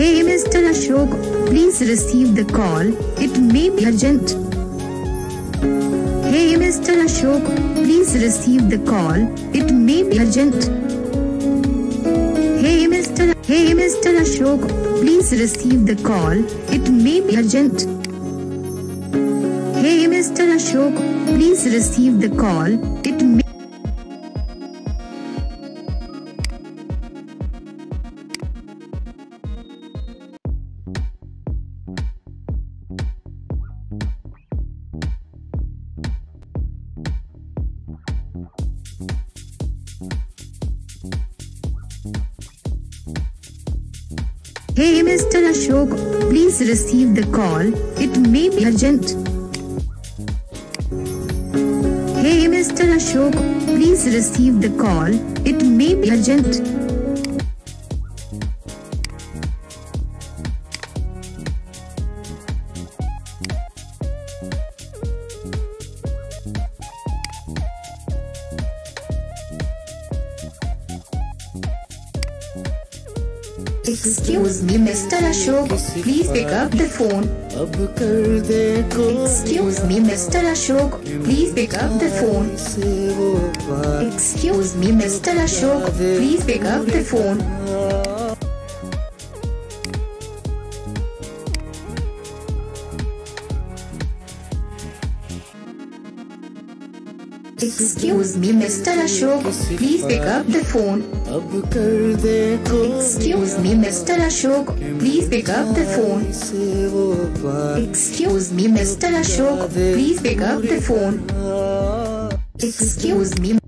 Mr. Ashok, please receive the call. It may be urgent. Hey Mr. Ashok, please receive the call. It may be urgent. Hey Mr. Hey Mr. Ashok, please receive the call. It may be urgent. Hey Mr. Ashok, please receive the call. It Hey Mr. Ashok, please receive the call. It may be urgent. Hey Mr. Ashok, please receive the call. It may be urgent. Excuse me Mr. Ashok, please pick up the phone. Excuse me Mr. Ashok, please pick up the phone. Excuse me Mr. Ashok, please pick up the phone. Excuse me Mr. Ashok, please pick up the phone. Excuse me Mr. Ashok, please pick up the phone. Excuse me Mr. Ashok, please pick up the phone. Excuse me